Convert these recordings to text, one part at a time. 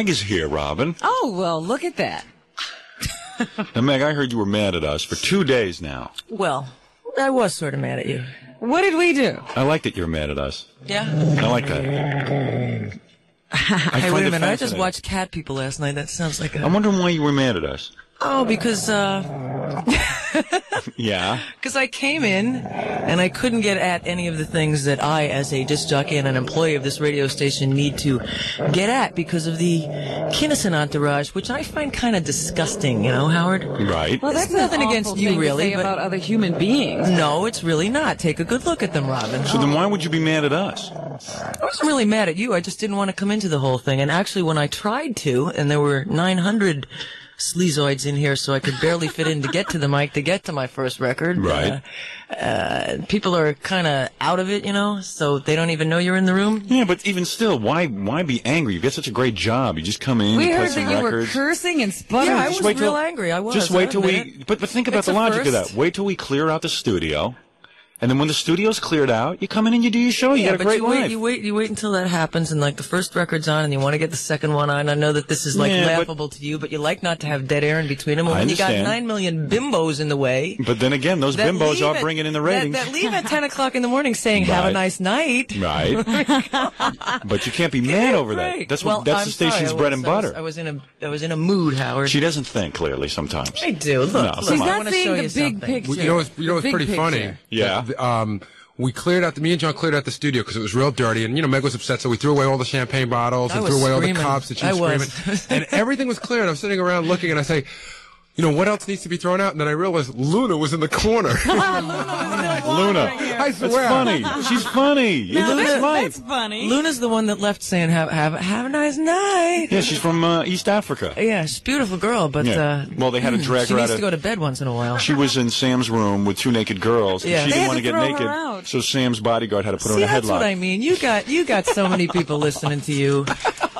Meg is here, Robin. Oh, well, look at that. Now, Meg, I heard you were mad at us for two days now. Well, I was sort of mad at you. What did we do? I like that you're mad at us. Yeah. I like that. I Hey, wait a minute. I just watched Cat People last night. That sounds like a. I'm wondering why you were mad at us. oh, because uh, Yeah. because I came in and I couldn't get at any of the things that I, as a disc jockey and an employee of this radio station, need to get at because of the Kinison entourage, which I find kind of disgusting. You know, Howard. Right. Well, that's nothing against you, really, but- about other human beings. No, it's really not. Take a good look at them, Robin. so then why would you be mad at us? I wasn't really mad at you. I just didn't want to come into the whole thing. And actually, when I tried to, and there were 900 sleazoids in here, so I could barely fit in to get to the mic to get to my first record. Right. Uh, uh, people are kind of out of it, you know, so they don't even know you're in the room. Yeah, but even still, why why be angry? You get such a great job. You just come in, We you play heard some that you were cursing and sputtering. Yeah, I was wait till- real angry. I was. Just wait till we. But but think about It's the a logic of that. Wait till we clear out the studio, and then when the studio's cleared out, you come in and you do your show. You yeah, got a but great you life. wait, you wait, you wait until that happens, and like the first record's on, and you want to get the second one on. I know that this is like Yeah, but- laughable to you, but you like not to have dead air in between them. And I when you got understand. nine million bimbos in the way, But then again, those bimbos are at- bringing in the ratings. That, leave at 10 o'clock in the morning saying, have a nice night. Right. but you can't be mad over that. Right. That's well, what that's I'm the station's sorry, bread was- and I was- butter. I was in a, I was in a mood, Howard. She doesn't think clearly sometimes. I do. Look, No, look, She's not wanna seeing show the you big something. picture. You know what's, you know what's The big pretty funny? Yeah. The- Um, we cleared out the me and John cleared out the studio because it was real dirty, and you know Meg was upset, so we threw away all the champagne bottles I and threw away all the cups, and she I was was. screaming, and everything was clear. And I'm sitting around looking, and I say, you know, what else needs to be thrown out? And then I realized Luna was in the corner. Luna. I That's swear. funny. She's funny. Now, It's that's, life. that's funny. Luna's the one that left saying, have, have, have a nice night. Yeah, she's from uh, East Africa. Yeah, she's a beautiful girl, but, Yeah. uh, Well, they had to drag she her needs out to of- go to bed once in a while. She was in Sam's room with two naked girls, and Yeah. she They didn't want to to get naked. out. So Sam's bodyguard had to put her See, in a that's what I mean. You got you got so many people listening to you.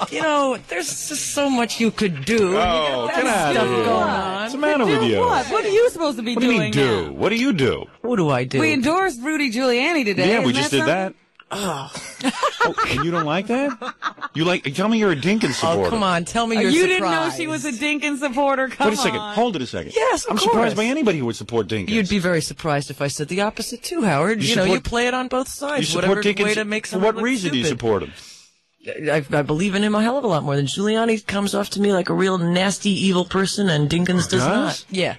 You know, there's just so much you could do. Oh, you got get that outta stuff here. going What? on. What's the matter do with you? what? What are you supposed to be What do you doing mean do? now? What do you do? What do I do? We endorsed Rudy Giuliani today. Yeah, we Isn't just did something? that. Oh. and you don't like that? You like? Tell me you're a Dinkins supporter. oh, come on. Tell me Uh, you're You didn't know she was a Dinkins supporter. Come Wait a second. on. Hold it a second. Yes, of I'm surprised by anybody who would support Dinkins. You'd be very surprised if I said the opposite too, Howard. You You, know, support- you play it on both sides. You sides. support whatever Dinkins. way to make For someone what look reason do you stupid. support him? I, I believe in him a hell of a lot more than Giuliani comes off to me like a real nasty, evil person, and Dinkins does Does? not. Yeah,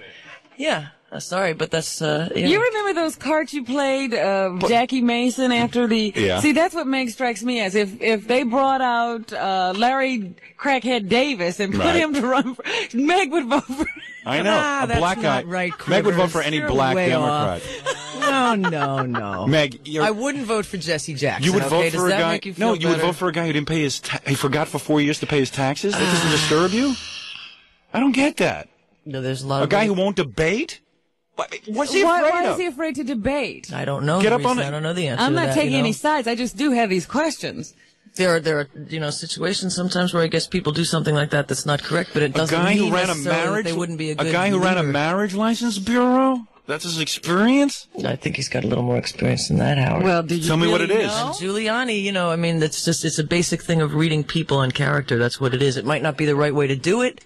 yeah. Uh, sorry, but that's uh, you. You remember those cards you played of Jackie Mason after the? Yeah. See, that's what Meg strikes me as. If if they brought out uh, Larry Crackhead Davis and put Right. him to run, for, Meg would vote for. I know. Ah, a that's black guy. not right, Meg would vote for any You're black Democrat. No, no, no. Meg, you're, I wouldn't vote for Jesse Jackson. you would okay? vote Does for a guy. You no, you would vote for a guy who didn't pay his. Ta- he forgot for four years to pay his taxes. That doesn't disturb you. I don't get that. No, there's a lot A of guy who won't debate. What- What's he why, afraid why of? is he afraid to debate? I don't know. Get the up on reason. it. I don't know the answer. I'm to not that, taking you know? any sides. I just do have these questions. There are there are you know situations sometimes where I guess people do something like that that's not correct, but it doesn't A guy who ran a marriage. They wouldn't be a good guy who ran a marriage license bureau. That's his experience. I think he's got a little more experience than that, Howard. Well, did you Tell me what it is. know? Giuliani, you know, I mean, that's just, it's a basic thing of reading people and character. That's what it is. It might not be the right way to do it.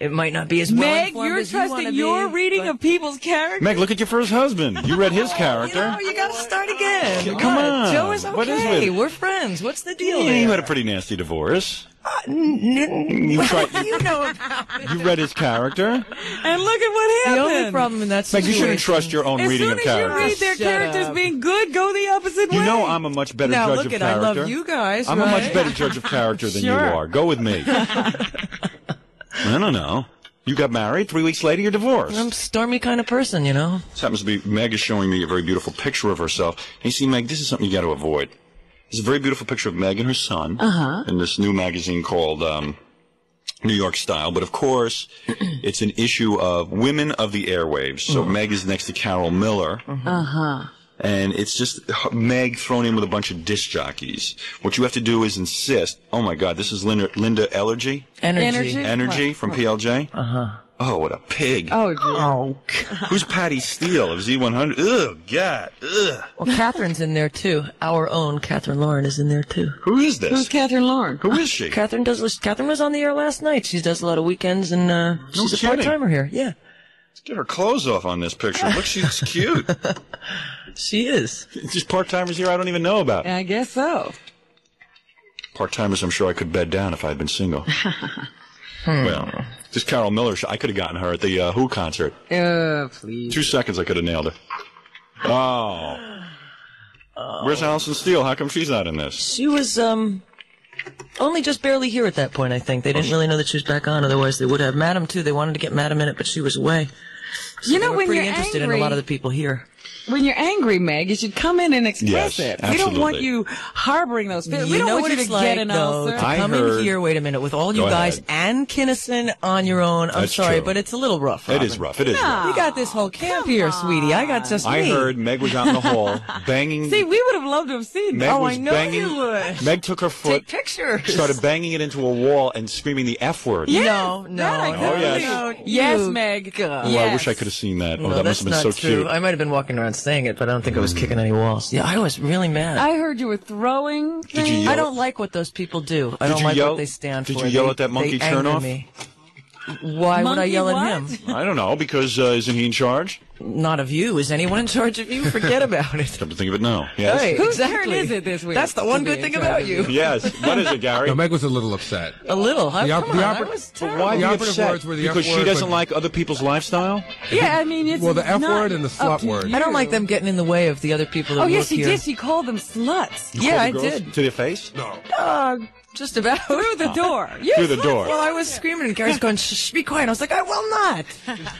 It might not be as well Meg, informed you're as you wanna trusting be, your reading but- of people's character. Meg, look at your first husband. You read his oh, You character. know, you gotta start again. Come What? on. Joe is okay. What is with? We're friends. What's the deal Yeah, you had a pretty nasty divorce. Uh, n- You tried. you know about. You read his character. And look at what happened. The only problem in that Meg, situation. you shouldn't trust your own as reading soon of as soon as you read their Shut characters up. being good, go the opposite way. You know I'm a much better Now judge look of at I love you guys. I'm a much better judge of character than Sure. you are. Go with me. I don't know. You got married. Three weeks later, you're divorced. I'm a stormy kind of person, you know. This happens to be Meg is showing me a very beautiful picture of herself. And you see, Meg, this is something you got to avoid. It's a very beautiful picture of Meg and her son Uh-huh. in this new magazine called um, New York Style. But of course, it's an issue of women of the airwaves. So Meg is next to Carol Miller. Uh huh. And it's just Meg thrown in with a bunch of disc jockeys. What you have to do is insist. Oh my God, this is Linda, Linda Ellergy, Energy. Energy? Energy from PLJ. Uh huh. Oh, what a pig. Oh, dear. Oh, Who's Patty Steele of Z100? Ugh, God. Ugh. well, Catherine's in there too. Our own Catherine Lauren is in there too. Who is this? Who's? Catherine Lauren? Who is she? Catherine does. Catherine was on the air last night. She does a lot of weekends, and uh, she's a kidding. part timer here. Yeah, Let's get her clothes off on this picture. Look, she's cute. she is. Just part timers here I don't even know about. I guess so. Part timers, I'm sure I could bed down if I had been single. Well, just Carol Miller. I could have gotten her at the uh, Who concert. Uh, please. Two seconds, I could have nailed her. Oh. Where's Alison Steele? How come she's not in this? She was um only just barely here at that point. I think they didn't really know that she was back on. Otherwise, they would have. Madam too. They wanted to get Madam in it, but she was away. So You know, they were when pretty you're interested angry- in a lot of the people here. When you're angry, Meg, you should come in and express Yes, it. We don't want you harboring those feelings. You we don't know want what you to it's get like, an though, ulcer. to I come heard- in here. Wait a minute, with all you guys ahead. and Kinison on your own. I'm That's sorry, true. but it's a little rough. It Robin. is rough. It is rough. You got this whole camp here, sweetie. I got just I me. heard Meg was out in the hall banging. See, we would have loved to have seen Meg. Oh, I know banging. you would. Meg took her foot, Take pictures. started banging it into a wall, and screaming the F word. Yes, no, no, that no, could yes. no, Yes, you- Meg. God. Oh, I wish I could have seen that. Oh, No, that that's must have been not so true. cute. I might have been walking around saying it, but I don't think I was kicking any walls. Yeah, I was really mad. I heard you were throwing Did you things. yell I don't like what those people do. I Did don't you like yell- what they stand did for. you yell They- at that monkey they anger Chernoff? me. Why would I Monkey yell at him? I don't know because uh, isn't he in charge? Not of you. Is anyone in charge of you? Forget about it. Come to think of it, no. Yes. Hey, Whose exactly. turn is it this week? That's the one good thing about of you. Yes. What is it, Gary? No, Meg was a little upset. A little. Huh? The op- Come the on, oper- I was But terrible. Why The be operative upset? words were the because F she doesn't but- like other people's lifestyle. Yeah, I mean, it's Well, the F word and the slut word. I don't like them getting in the way of the other people that Oh, work yes, she here. did. She called them sluts. You Yeah, the I girls did. To their face? No. Uh, just about. Through the door. Through the door. Well, I was screaming and Gary's going, shh, shh, be quiet. I was like, I will not.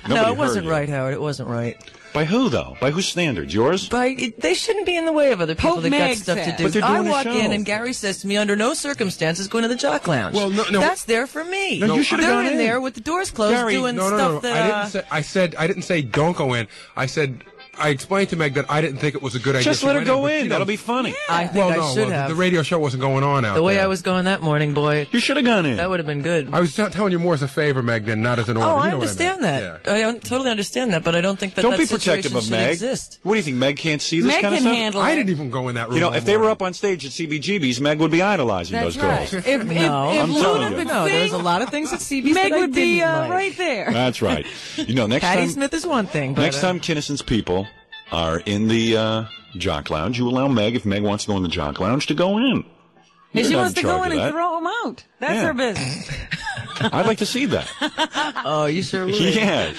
no, it wasn't you. right, Howard. It wasn't right. By who though? By whose standards? Yours? But it, they shouldn't be in the way of other people Pope that Meg got stuff to do. But they're I doing a walk show. in and Gary says to me, under no circumstances go into the jock lounge. Well, no- no. That's there for me. No, you should've They're gone in in. there with the doors closed Gary, doing No, no, stuff no, no. that. I uh, didn't say. I said. I didn't say don't go in. I said. I explained to Meg that I didn't think it was a good idea. Just let her go but in. That'll be funny. I think Well, I no, should well, have. the radio show wasn't going on out the way there. I was going that morning, boy, You should have gone in. that would have been good. I was t- telling you more as a favor, Meg, than not as an order. Oh, You I know what understand meant. that. Yeah. I don't, totally understand that, but I don't think that Don't that be protective of should Meg. exist. What do you think? Meg can't see this Meg kind of can stuff? handle I didn't even go in that room. You know, if they were up on stage at CBGB's, Meg would be idolizing That's those right. girls. If, if, No, if I'm telling you. could No, there's a lot of things at CBGB's. Meg would be didn't uh, like. right there. That's right. You know, next Patty time, Smith is one thing, next uh, time Kinison's people are in the uh, jock lounge, you allow Meg, if Meg wants to go in the jock lounge, to go in. If she wants to go in and that. throw them out, that's Yeah. her business. I'd like to see that. Oh, you sure would. yeah.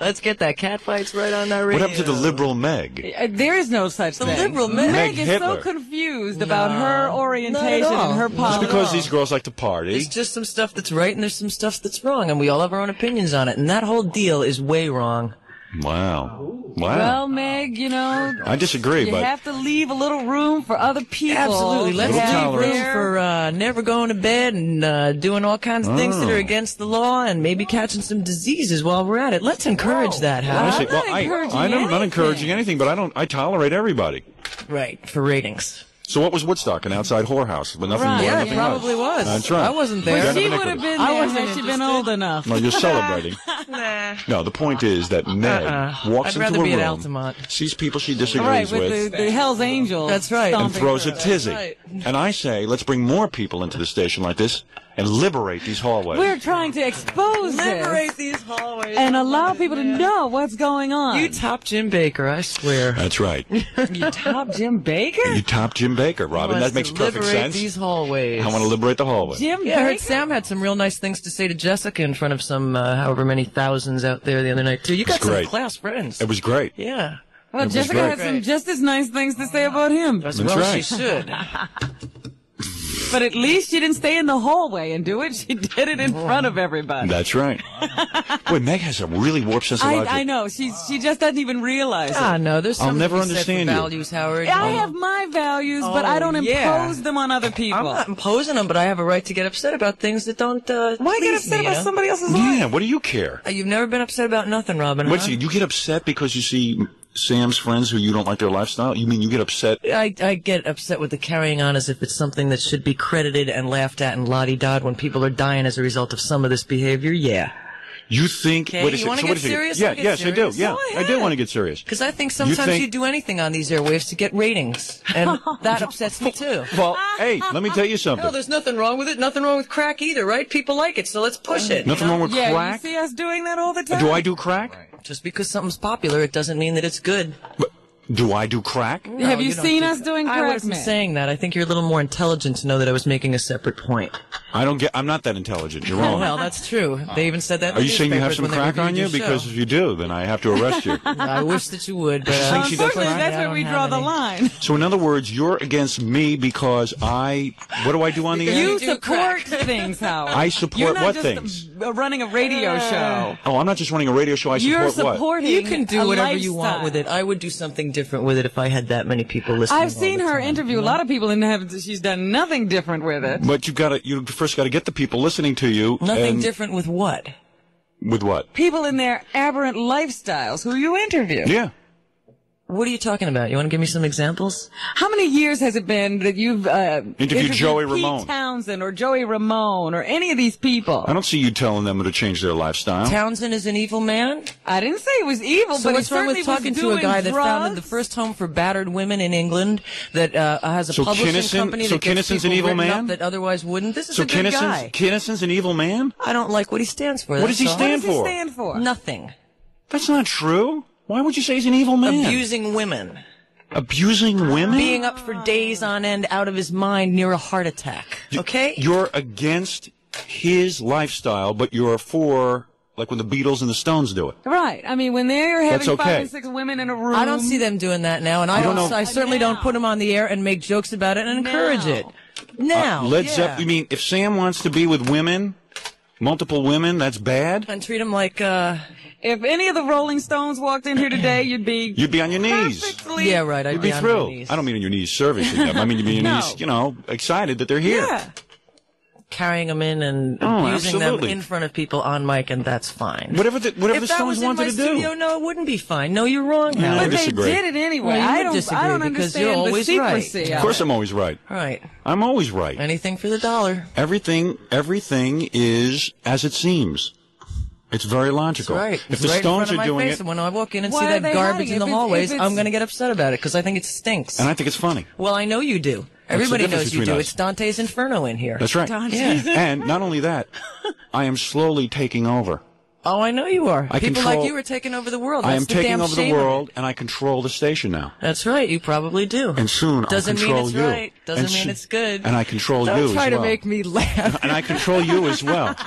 Let's get that cat fights right on that radio. What happened to the liberal Meg? Uh, There is no such The thing. liberal Meg. Meg Meg is Hitler. so confused about No, her orientation and her Just Just politics. because these girls like to party. It's just some stuff that's right and there's some stuff that's wrong, and we all have our own opinions on it. And that whole deal is way wrong. Wow. Wow. Well, Meg, you know, I disagree, you but have to leave a little room for other people. Absolutely. Let's Little have leave room tolerance. their- for uh, never going to bed and uh, doing all kinds of things that Oh. are against the law and maybe catching some diseases while we're at it. Let's encourage that, I Howard. say, I'm well, not I, encouraging I'm not encouraging anything, but I don't. I tolerate everybody. Right, for ratings. So what was Woodstock? An outside whorehouse, but nothing Right. more. Yeah, nothing it probably was. That's right. I wasn't there. She would have been. There. I wasn't. had she been old enough. No, you're celebrating. Nah. No, the point is that Meg Uh-uh. walks I'd into a be at room, Altamont. sees people she disagrees right, with, with the, the Hell's Angels. That's right. and throws a tizzy. right. And I say, let's bring more people into the station like this and liberate these hallways. We're trying to expose Liberate this these hallways. and allow people to know what's going on. You top Jim Bakker, I swear. That's right. You top Jim Bakker? You top Jim Bakker, Robin. That makes to perfect liberate sense. these hallways. I want to liberate the hallways. Jim Yeah, I heard Sam had some real nice things to say to Jessica in front of some, uh, however many thousands out there the other night too. You got some great. class friends. It was great. yeah. Well, was Jessica great. had some just as nice things to say about him. As That's well right. she should. But at least she didn't stay in the hallway and do it. She did it in front of everybody. That's right. Boy, Meg has a really warped sense of I, logic. I know. She's, she just doesn't even realize it. ah, no, there's I'll something never to be said for understand you. values, Howard. I have my values, but Oh, I don't yeah. impose them on other people. I'm not imposing them, but I have a right to get upset about things that don't. Uh, Why get please upset me, about you know? somebody else's life? Yeah, what do you care? Uh, You've never been upset about nothing, Robin. What's huh? you get upset because you see Sam's friends who you don't like their lifestyle? You mean you get upset? I, I get upset with the carrying on as if it's something that should be credited and laughed at and lottie dod when people are dying as a result of some of this behavior. Yeah. You think? Okay, what is you wanna so get what is it? serious? Yeah, get yes, I do. serious. Yeah, I do want to get serious. Because I think sometimes you, think- do anything on these airwaves to get ratings, and that upsets me too. Well, hey, let me tell you something. No, there's nothing wrong with it. Nothing wrong with crack either, right? People like it, so let's push it. Nothing you know? wrong with Yeah, crack. you see us doing that all the time. Do I do crack? Just because something's popular, it doesn't mean that it's good. But do I do crack? Have No, you, seen do- us doing crack? I crack, wasn't man? saying that. I think you're a little more intelligent to know that I was making a separate point. I don't get. I'm not that intelligent. You're Oh, wrong. well, that's true. They even said that. Are you saying you have some crack on you? Because if you do, then I have to arrest you. I wish that you would, but uh, she Unfortunately, crack? that's where we draw the line. So in other words, you're against me because I. What do I do on the Because air? You You support things, Howard. I support You're not what just things? uh, running a radio show. Oh, I'm not just running a radio show. I support You're support what? supporting. you can do a whatever you want with it. I would do something different with it if I had that many people listening. I've seen her interview a lot of people and have she's done nothing different with it. But you've got to. You first got to get the people listening to you. Nothing different with what? With what? People in their aberrant lifestyles who you interview. Yeah. What are you talking about? You want to give me some examples? How many years has it been that you've uh, interviewed Joey Pete Ramone. Townshend or Joey Ramone or any of these people? I don't see you telling them to change their lifestyle. Townshend is an evil man. I didn't say it was evil, So but what's he wrong certainly with talking to a doing guy that founded the first home for battered women in England, that uh, has a So publishing Kinison- company so that gets Kinison's an people evil written up man? that otherwise wouldn't? This is so a good guy. Kinison's, Kinison's an evil man? I don't like what he stands for. What does he that's all. stand What does he stand for? Nothing. That's not true. Why would you say he's an evil man? Abusing women. Abusing women? Being up for days on end out of his mind near a heart attack. Okay? You're against his lifestyle, but you're for, like when the Beatles and the Stones do it. Right. I mean, when they're having okay. five and six women in a room. I don't see them doing that now, and I don't don't. know- I certainly Now. don't put them on the air and make jokes about it and encourage Now. it. Now, Uh, Led yeah. Zeppelin, you mean if Sam wants to be with women, multiple women, that's bad? and treat them like, uh, If any of the Rolling Stones walked in here today, you'd be You'd be on your knees. perfectly. yeah, right. I'd You'd be on my thrilled. knees. I don't mean on your knees servicing them. I mean you'd be on your No. knees, you know, excited that they're here. Yeah. Carrying them in and Oh, abusing them in front of people on mic, and that's fine. Whatever the, whatever if the that Stones was in wanted my to do. studio, no, it wouldn't be fine. No, you're wrong, No, But they did it anyway. Well, I don't. disagree I don't because understand you're the always right. secrecy. Of of course. I'm always right. Right. I'm always right. Anything for the dollar. Everything, everything is as it seems. It's very logical. Right. If It's the right Stones in front are of my doing face, it, when I walk in and Why see that garbage in the it? If it's- hallways, I'm going to get upset about it because I think it stinks. and I think it's funny. well, I know you do. Everybody knows you do. us. It's Dante's Inferno in here. That's right. Yeah. and not only that, I am slowly taking over. Oh, I know you are. I People control- like you are taking over the world. I That's am the taking damn over the shame of it. world, and I control the station now. That's right. You probably do. And soon Doesn't I'll control you. Doesn't mean it's you. right. Doesn't And mean so- it's good. And I control Don't you try to make me laugh. and I control you as well.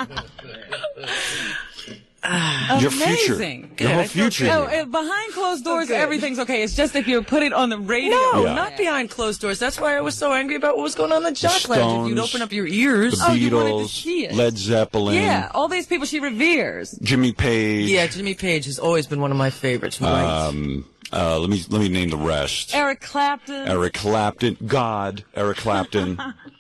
Your future, Amazing. your whole future. good. Oh, behind closed doors, Okay. everything's okay. It's just if you put it on the radio. No, Yeah. not behind closed doors. That's why I was so angry about what was going on in the Jock Lounge. If you'd open up your ears. the Oh, you wanted to Beatles, see it. Led Zeppelin, Yeah, all these people she reveres. Jimmy Page. yeah, Jimmy Page has always been one of my favorites. Right. Um, uh, let me let me name the rest. Eric Clapton. Eric Clapton, God, Eric Clapton,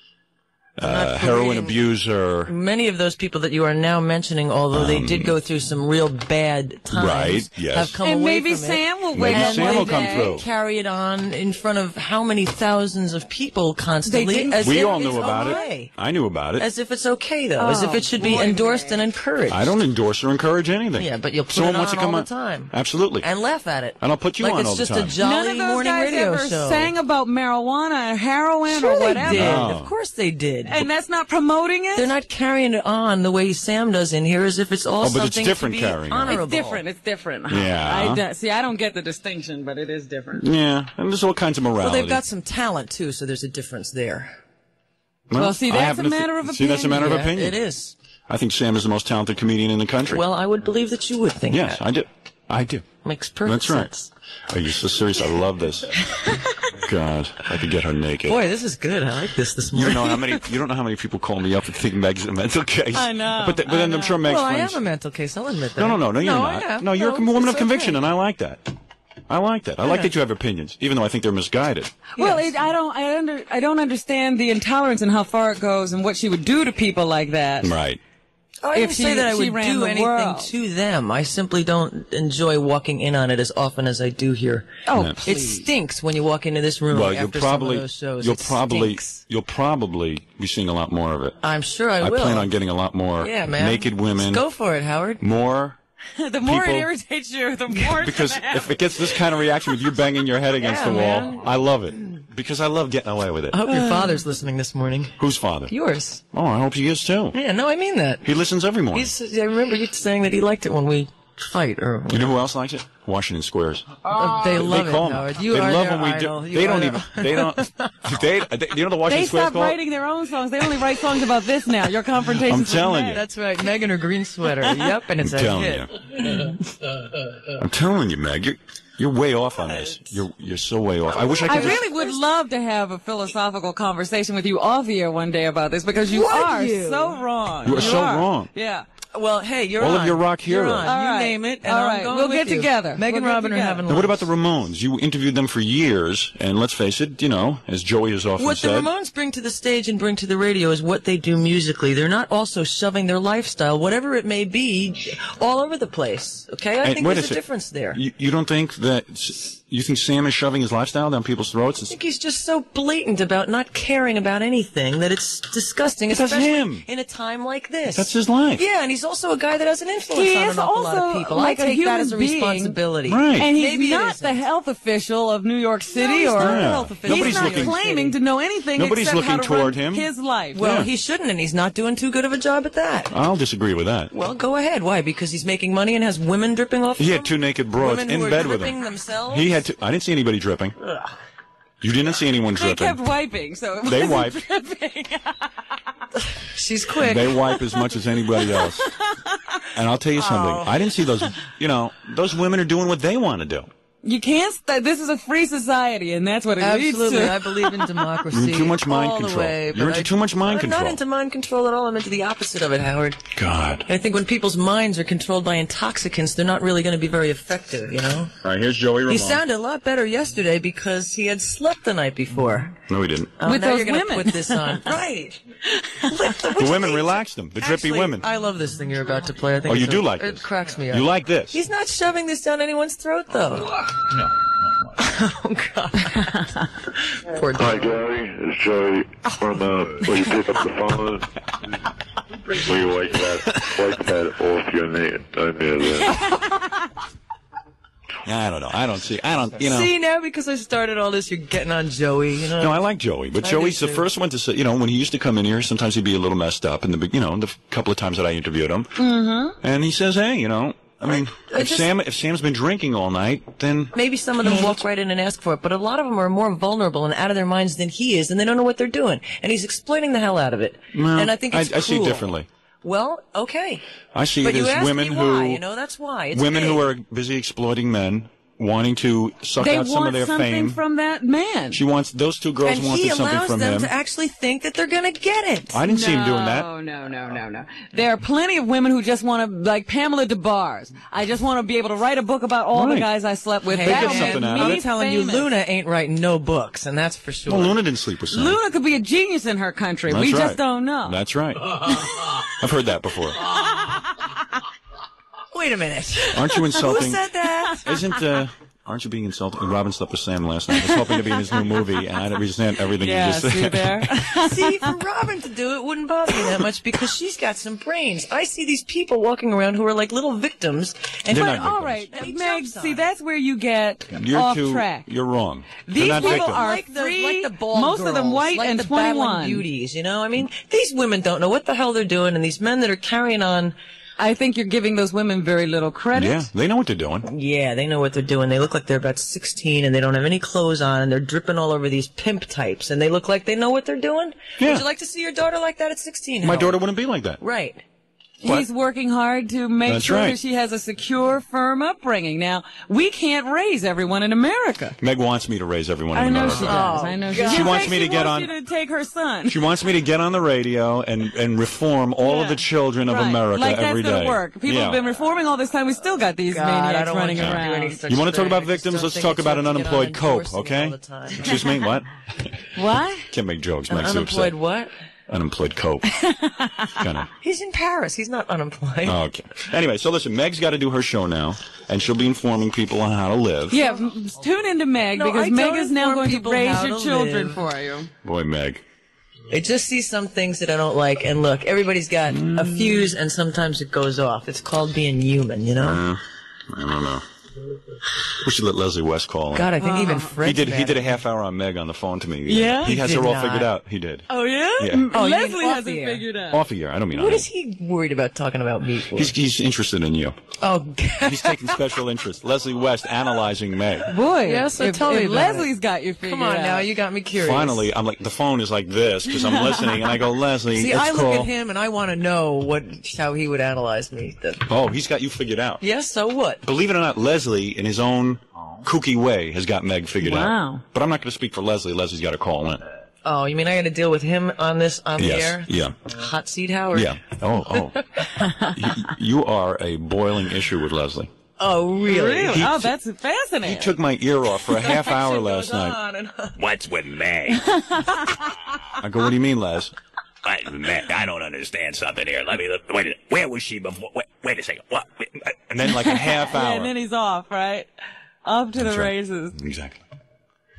uh, heroin abuser. Many of those people that you are now mentioning, although they did go through some real bad times, Um, Right, yes. have come and away maybe from it. Sam will Maybe Sam will come through. Carry it on in front of how many thousands of people constantly? as We if all it's knew about okay. it. I knew about it. As if it's okay, though. as if Oh, it should be boy, endorsed man. and encouraged. I don't endorse or encourage anything. Yeah, but you'll put Someone it wants on to come all on the time. Absolutely. And laugh at it. And I'll put you like on all the just time. a jolly None of those morning guys radio ever show. sang about marijuana or heroin sure or they whatever. did. Of course they did. And that's not promoting it. They're not carrying it on the way Sam does in here, as if it's all Oh, but it's something different to be carrying honorable. It's different. It's different. Yeah. I do- see, I don't get the distinction, but it is different. yeah, and there's all kinds of morality. Well, they've got some talent too, so there's a difference there. Well, see, that's a to thi- matter of See, that's a matter of Yeah, opinion. It is. I think Sam is the most talented comedian in the country. Well, I would believe that you would think yes, that. I do. I do. Makes perfect That's right. sense. Oh, Are you so serious? I love this. God, I could get her naked. Boy, this is good. I like this this You morning. don't know how many. You don't know how many people call me up and think Meg's a mental case. I know, But, th- but I then know. I'm sure Meg's well, I friends. am a mental case. I'll admit that. no, no, no, no. You're no, not. I. No, you're a woman it's of conviction, and I like that. I like that. I like that you have opinions, even though I think they're misguided. Well, Yes. it, I don't, I under, I don't understand the intolerance and how far it goes and what she would do to people like that. Right. Oh, I if didn't she, say that I would do anything world. to them. I simply don't enjoy walking in on it as often as I do here. Oh, Yeah. It stinks when you walk into this room Well, you'll after some probably of those shows. you'll It probably stinks. you'll probably be seeing a lot more of it. I'm sure I, I will. I plan on getting a lot more yeah, man. naked women, Let's go for it, Howard. more the more people- it irritates you, the more because gonna if it gets this kind of reaction with you banging your head against Yeah, the wall, man. I love it because I love getting away with it. I hope your uh. father's listening this morning. Whose father? Yours. Oh, I hope he is too. Yeah, no, I mean that. He listens every morning. He's, I remember you saying that he liked it when we fight, or You know who else likes it? Washington Squares. uh, they love they it, call 'em. Howard. You they are love their when we idol. do. You They don't their- even. They don't. They, they. You know the Washington they Squares stopped call? writing their own songs. They only write songs about this now. Your confrontation I'm telling you. That's right, Megan or green sweater. yep, and it's I'm a telling hit. you. I'm telling you, Meg. You're you're way off on this. You're you're so way off. I wish I I could. just- really would love to have a philosophical conversation with you off here one day about this because you Would are you? so wrong. You are so wrong. Yeah. Well, hey, you're All on. of your rock You're heroes. on. All you right. name it, and All I'm right. going We'll with get you. together. Megan We'll and get Robin are together. having Now, what about the Ramones? You interviewed them for years, and let's face it, you know, as Joey has often What the. Ramones bring to the stage and bring to the radio is what they do musically. They're not also shoving their lifestyle, whatever it may be, all over the place. Okay, I Hey, think there's a sec. difference there. You, you don't think that s- you think Sam is shoving his lifestyle down people's throats? I think he's just so blatant about not caring about anything that it's disgusting, that's him. in a time like this. that's his life. Yeah, and he's also a guy that has an influence He on an is awful lot also of people. like I a take that human as a being. responsibility. Right. And he's Maybe not the health official of New York City he's or not the he's health official not of New York claiming to know anything Nobody's except how looking to run toward him. his life. Well, Yeah. he shouldn't, and he's not doing too good of a job at that. I'll disagree with that. Well, go ahead. Why? Because he's making money and has women dripping off. He of had two naked broads Women in who are bed with dripping him. themselves. He had two. I didn't see anybody dripping. You didn't see anyone they dripping. kept wiping, so it They wasn't wipe. She's quick. They wipe as much as anybody else. And I'll tell you something. Oh. I didn't see those. You know, those women are doing what they want to do. You can't. St- this is a free society, and that's what it Absolutely, leads I believe in democracy. You're in too much mind control. way, You're into I- too much mind I'm control. not into mind control at all. I'm into the opposite of it, Howard. God. I think when people's minds are controlled by intoxicants, they're not really going to be very effective. You know. All right, here's Joey Ramone. He sounded a lot better yesterday because he had slept the night before. no, he didn't. Oh, With now those you're women. put this on, right? the women relaxed them. The drippy Actually, women. I love this thing you're about to play. I think oh, you do a- like it this. cracks me up. You like this? He's not shoving this down anyone's throat, though. Oh, No. Oh God. Poor Hi. Gary. It's Joey from, uh, will you pick up the phone? Will you wipe that, wipe that off your name? I mean, uh, I don't know. I don't see. I don't. You know. See now, because I started all this, you're getting on Joey. You know. No, I like Joey, but I Joey's the first one to say. You know, when he used to come in here, sometimes he'd be a little messed up, in the you know, the couple of times that I interviewed him, mm-hmm. and he says, "Hey, you know, I mean, I if just- Sam if Sam's been drinking all night, then Maybe some of them walk right in and ask for it, but a lot of them are more vulnerable and out of their minds than he is, and they don't know what they're doing. And he's exploiting the hell out of it. well, and I think it's I, see it differently. Well, okay. I see But it as women me who you know, that's why. It's women who are busy exploiting men, wanting to suck They out some of want their something fame. from that man. she wants those two girls and he wanted something allows from them to actually think that they're going to get it. I didn't see him doing that. No, no, no, no, no. There are plenty of women who just want to, like Pamela Des Barres. I just want to be able to write a book about all the guys I slept with. Hey, They That'll get something out of it. I'm telling famous. you, Luna ain't writing no books, and that's for sure. Well, Luna didn't sleep with Sam. Luna could be a genius in her country. That's we right. just don't know. That's right. I've heard that before. Wait a minute. Aren't you insulting? Who insulting? said that? Isn't uh? Aren't you being insulting? Robin slept with Sam last night. I was hoping to be in his new movie, and I resent everything yeah, you just see said. there? see, for Robin to do it wouldn't bother me that much because she's got some brains. I see these people walking around who are like little victims, and They're But not all victims. right, And he Meg, jumps on see, that's where you get You're off too. track. You're wrong. These not people victims. are like the free, like the ball most of them white like and the 21. beauties. You know, I mean, these women don't know what the hell they're doing, and these men that are carrying on. I think you're giving those women very little credit. Yeah, they know what they're doing. Yeah, they know what they're doing. They look like they're about 16 and they don't have any clothes on and they're dripping all over these pimp types and they look like they know what they're doing. Yeah. Would you like to see your daughter like that at 16? My daughter wouldn't be like that. Right. He's working hard to make That's sure right. that she has a secure, firm upbringing. Now, we can't raise everyone in America. Meg wants me to raise everyone I in know America. she does. Oh, I know she does. She wants me to she get wants on- You to take her son. She wants me to get on the radio and, and reform all of the children of Right. America like every that's gonna work. People yeah. have been reforming all this time. We still got these God, I maniacs don't running want you to do around. any such You want to talk about victims? Let's talk about an to get on unemployed cope, okay? all the time. Excuse me, what? What? Can't make jokes. An Meg's too upset. unemployed what? Unemployed cope. kind of. He's in Paris. He's not unemployed. Oh, okay. Anyway, so listen, Meg's got to do her show now, and she'll be informing people on how to live. Yeah, m- tune into Meg No, because I Meg don't is now inform going to people raise how your to children live. for you. Boy, Meg. I just see some things that I don't like, and look, everybody's got a Mm. fuse, and sometimes it goes off. It's called being human, you know. Uh, I don't know. We should let Leslie West call in. God, I think uh-huh. even Fred. he did. He did a half hour on Meg on the phone to me. Yeah? He He has her all not. figured out. He did. Oh yeah. Yeah. Oh, Leslie has the it figured out. Off a year. I don't mean on What air. is he worried about talking about me for? He's, he's interested in you. oh, God. He's taking special interest. Leslie West analyzing Meg. Boy, Yes, so if, tell me if about it. Leslie's got you figured come on out. now, you got me curious. Finally, I'm like the phone is like this because I'm listening, and I go, Leslie, See, it's I look cool. at him and I want to know what how he would analyze me. That- Oh, he's got you figured out. yes, so what? Believe it or not, Leslie, in his own kooky way, has got Meg figured out. Wow. But I'm not going to speak for Leslie. Leslie's got to call in. Oh, you mean I got to deal with him on this on the air? Yeah. Hot seat, Howard. Yeah. Oh, oh. you, you are a boiling issue with Leslie. Oh, really? Really? He oh, t- that's fascinating. He took my ear off for a half hour last night. on and on. What's with Meg? I go, what do you mean, Les? I, Meg, I don't understand something here. Let me look. Wait, a- where was she before? Wait, wait a second. What? Uh, And then like a half yeah, hour. and then he's off, right? Off to the right. races. Exactly.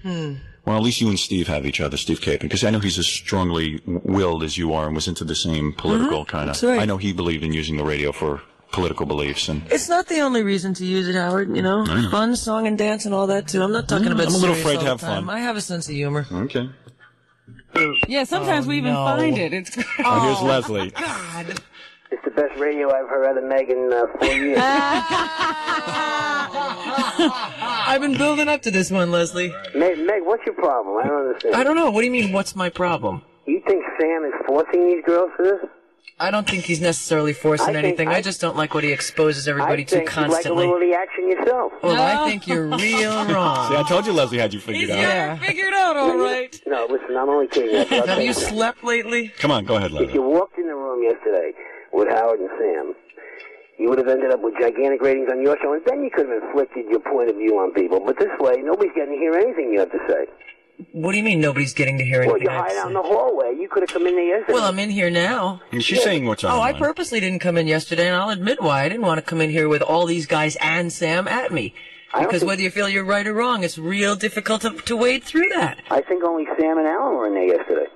Well, at least you and Steve have each other, Steve Capen, because I know he's as strongly willed as you are and was into the same political kind of. That's right. I know he believed in using the radio for political beliefs, and It's not the only reason to use it, Howard. You know, know. fun, song, and dance, and all that too. I'm not talking about. I'm a little afraid to have time. fun. I have a sense of humor. okay. Yeah, sometimes we even no. find it. It's Oh, here's Leslie. God. It's the best radio I've heard other Meg in uh, four years. I've been building up to this one, Leslie. Meg, Meg, what's your problem? I don't understand. I don't know. What do you mean? What's my problem? You think Sam is forcing these girls to this? I don't think he's necessarily forcing I anything. I, I- just don't like what he exposes everybody I to think you'd like a little reaction yourself. well, I think you're real See, wrong. I told you Leslie had you figured He's out. got her figured out, all right. No, listen, I'm only kidding. you. I'll Have you slept lately? Come on, go ahead, Leslie. If you walked in the room yesterday with Howard and Sam, you would have ended up with gigantic ratings on your show, and then you could have inflicted your point of view on people. But this way, nobody's getting to hear anything you have to say. What do you mean nobody's getting to hear Well, you I have hide to out in the hallway. You could have come in there yesterday. Well, I'm in here now. She's saying what's on Oh, I purposely didn't come in yesterday, and I'll admit why. I didn't want to come in here with all these guys and Sam at me. Because whether you feel you're right or wrong, it's real difficult to, to wade through that. I think only Sam and Alan were in there yesterday.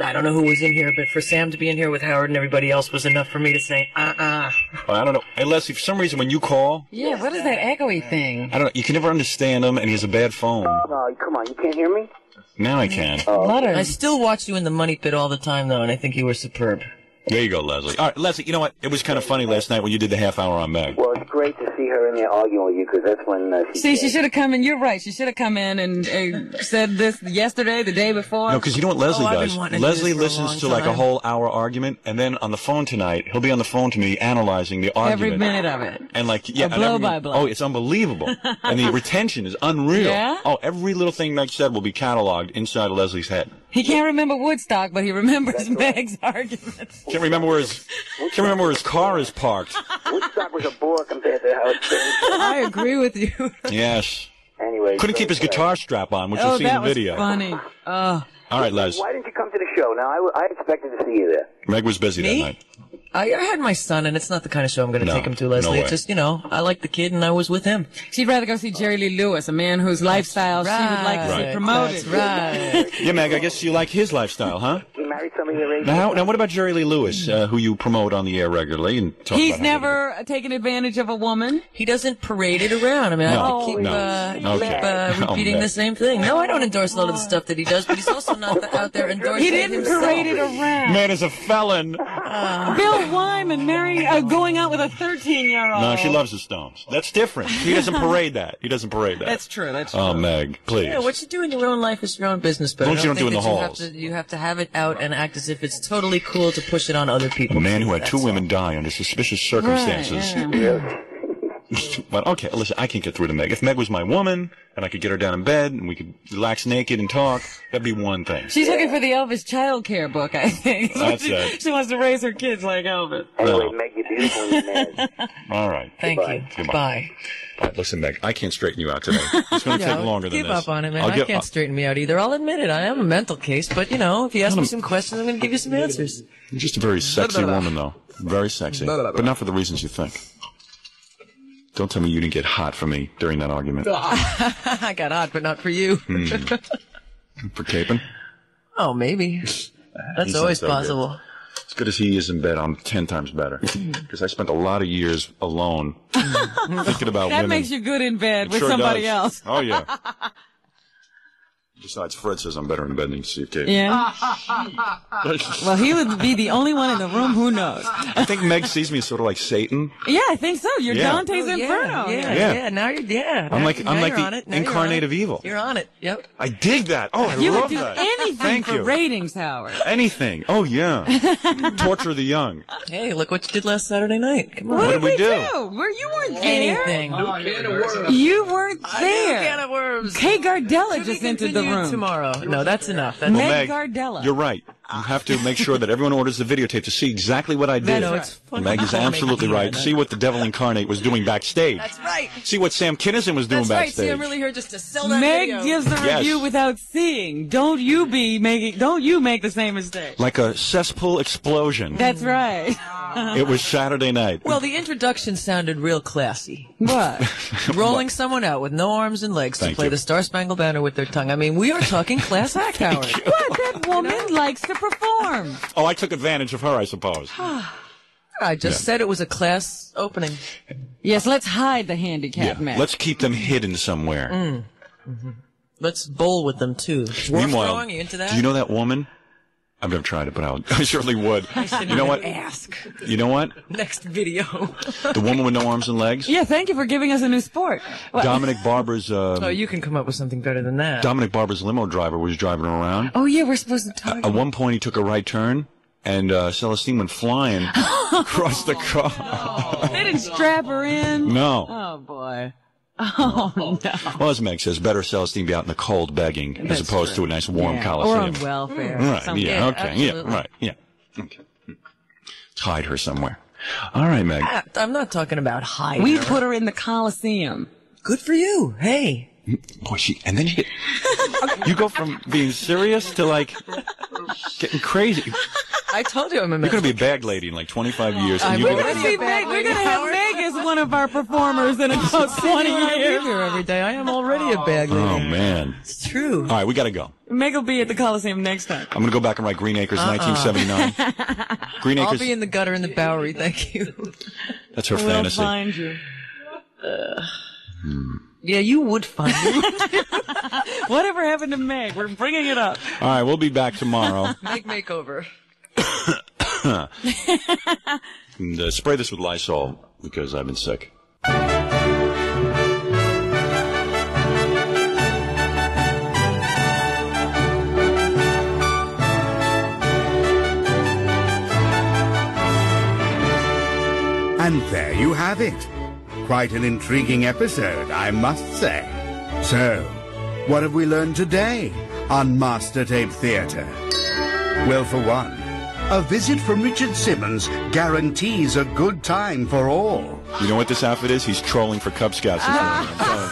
I don't know who was in here, but for Sam to be in here with Howard and everybody else was enough for me to say, uh-uh. Well, I don't know. Hey, Leslie, for some reason, when you call, Yeah, what is that echoey thing? I don't know. You can never understand him, and he has a bad phone. No, come on, you can't hear me? Now I can. Oh. I still watch you in the money pit all the time, though, and I think you were superb. There you go, Leslie. All right, Leslie. You know what? It was kind of funny last night when you did the half hour on Meg. Well, it's great to see her in there arguing with you because that's when uh, she. See, she should have come in. You're right. She should have come in and uh, said this yesterday, the day before. No, because you know what Leslie Oh, does? wanting do Leslie this for a listens to like a whole hour argument, and then on the phone tonight, he'll be on the phone to me analyzing the argument. Every minute of it. And like, yeah, A blow every- by blow. Oh, it's unbelievable, and the retention is unreal. Yeah? Oh, every little thing Meg said will be cataloged inside of Leslie's head. He can't remember Woodstock, but he remembers Meg's arguments. Can't remember where his can't remember where his car is parked. Woodstock was a bore compared to how it's been. I agree with you. Yes, Anyway, couldn't keep his so, uh, guitar strap on, which you'll oh, see in that the was video. funny. Oh, All right, Les. Why didn't you come to the show? Now, I, I expected to see you there. Meg was busy Me? that night. I, I had my son, and it's not the kind of show I'm going to No, take him to, Leslie. way. it's just, you know, I like the kid, and I was with him. she'd rather go see Jerry Lee Lewis, a man whose lifestyle she would like to see Right. promoted. That's right. Yeah, Meg. I guess you like his lifestyle, huh? He married somebody your. Now, now, what about Jerry Lee Lewis, uh, who you promote on the air regularly and talk He's about how never taken advantage of a woman. He doesn't parade it around. I mean, I No, have to keep, no. uh, Okay. keep uh, Oh, repeating man. the same thing. No, I don't endorse a lot of the stuff that he does, but he's also not the- out there endorsing He didn't himself. parade it around. Man is a felon. Bill Wyman marrying, uh, going out with a 13-year-old. No, she loves the Stones. That's different. He doesn't parade that. He doesn't parade that. That's true. That's true. Oh, Meg, please. Yeah, what you do in your own life is your own business, but As long as you don't don't do think it in that the you halls. have to you have to have it out and act as if it's totally cool to push it on other people. a man who had That's two all. women die under suspicious circumstances. Right, yeah. but okay, listen, I can't get through to Meg. If Meg was my woman and I could get her down in bed and we could relax naked and talk, that'd be one thing. She's looking for the Elvis child care book, I think. That's she, it. she wants to raise her kids like Elvis. Anyway, No. Meg, you're beautiful and you're. All right. Thank you. Goodbye. Bye. All right, listen, Meg, I can't straighten you out today. It's going to take longer than give this. up on it, man. I'll I give- can't straighten me out either. I'll admit it. I am a mental case, but you know, if you ask me some questions, I'm going to give you some answers. You're just a very sexy woman, though. Very sexy. But not for the reasons you think. Don't tell me you didn't get hot for me during that argument. I got hot, but not for you. Hmm. For caping? oh, maybe. That's always so good. possible. As good as he is in bed, I'm ten times better. Because I spent a lot of years alone thinking about That women. makes you good in bed It with sure somebody does. else. Oh, yeah. Besides, Fred says I'm better in bed than Steve Cave. Yeah. Ah, well, he would be the only one in the room who knows. I think Meg sees me as sort of like Satan. Yeah, I think so. You're Yeah. Dante's Oh, Inferno. Yeah, yeah, Yeah. yeah. Now you're, yeah. I'm now- like- now I'm like you're the on it. Now you're incarnate on of evil. You're on it. Yep. I dig that. Oh, I You love would do that. anything Thank for you. ratings, Howard. Anything. Oh, yeah. Torture the young. Hey, look what you did last Saturday night. Come on. What, did we do? Where you weren't there. Anything. You weren't New can there. of worms. Kay Gardella To just entered the continued room. tomorrow. No, that's enough. That's Meg Meg, Gardella. you're right. You have to make sure that everyone orders the videotape to see exactly what I did. That's No, it's fun. Meg is absolutely right. See what the devil incarnate was doing backstage. That's right. See what Sam Kinison was doing That's right. backstage. See, I'm really here just to sell that Meg video. gives the Yes. review without seeing. Don't you be making? Don't you make the same mistake? like a cesspool explosion. That's right. it was Saturday night. Well, the introduction sounded real classy. What? Rolling someone out with no arms and legs Thank to play you. the Star Spangled Banner with their tongue. I mean, we are talking class act, Howard. what? That woman likes to perform. oh, I took advantage of her, I suppose. I just said it was a class opening. Yes, let's hide the handicap yeah. match. Let's keep them hidden somewhere. Mm. Mm-hmm. Mm-hmm. Let's bowl with them too. Dwarf Meanwhile, throwing, you into that? do you know that woman? I've never tried it, but I'll, I certainly would. You know what? Ask. You know what? Next video. The woman with no arms and legs. yeah, thank you for giving us a new sport. Dominic Barbara's um, oh, you can come up with something better than that. Dominic Barbara's limo driver was driving around. Oh yeah, we're supposed to talk. At one point, he took a right turn, and uh, Celestine went flying across the car. they didn't strap her in. no. Oh boy. Oh no. Well, as Meg says, better Celestine be out in the cold begging as opposed true. to a nice warm Yeah, Or Coliseum. on welfare. Right. Something. Yeah. Okay. Yeah. Right. Yeah. Okay. Let's hide her somewhere. All right, Meg. Ah, I'm not talking about hiding. We her. put her in the Coliseum. Good for you. Hey. Boy, she and then you get you go from being serious to like getting crazy. I told you I'm a You're gonna be a bag lady in like 25 years, and you're We're gonna, gonna see Meg. We're gonna have Meg as one of our performers in about 20 years. here every day. I am already a bag lady. oh man. It's true. All right, we gotta go. Meg will be at the Coliseum next time. I'm gonna go back and write Green Acres, uh-uh. 1979. Green Acres. I'll Acres. be in the gutter in the Bowery. Thank you. that's her We'll fantasy. find you. Hmm. Yeah, you would find me. Whatever happened to Meg? We're bringing it up. All right, we'll be back tomorrow. Meg makeover. and uh, spray this with Lysol because I've been sick. And there you have it. Quite an intriguing episode, I must say. So, what have we learned today on Master Tape Theatre? Well, for one, a visit from Richard Simmons guarantees a good time for all. You know what this outfit is? He's trolling for Cub Scouts. this morning.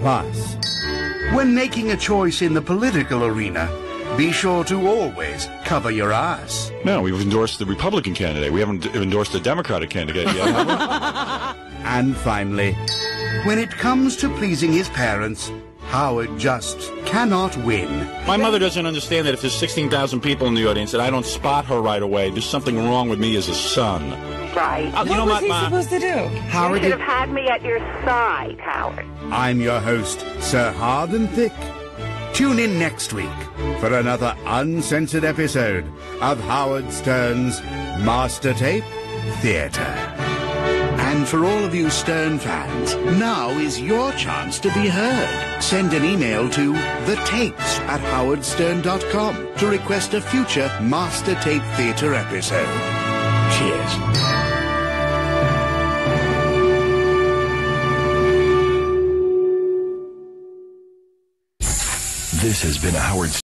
Plus, when making a choice in the political arena, be sure to always cover your ass. No, we've endorsed the Republican candidate. We haven't endorsed the Democratic candidate yet. have we? And finally, when it comes to pleasing his parents, Howard just cannot win. My mother doesn't understand that if there's 16,000 people in the audience and I don't spot her right away, there's something wrong with me as a son. Right. Uh, you what know was what, he Ma? supposed to do? Howard, You Howard, should have had me at your side, Howard. I'm your host, Sir Hard and Thick. Tune in next week for another uncensored episode of Howard Stern's Master Tape Theatre. And for all of you Stern fans, now is your chance to be heard. Send an email to the tapes at howardstern.com to request a future Master Tape Theatre episode. Cheers. This has been a Howard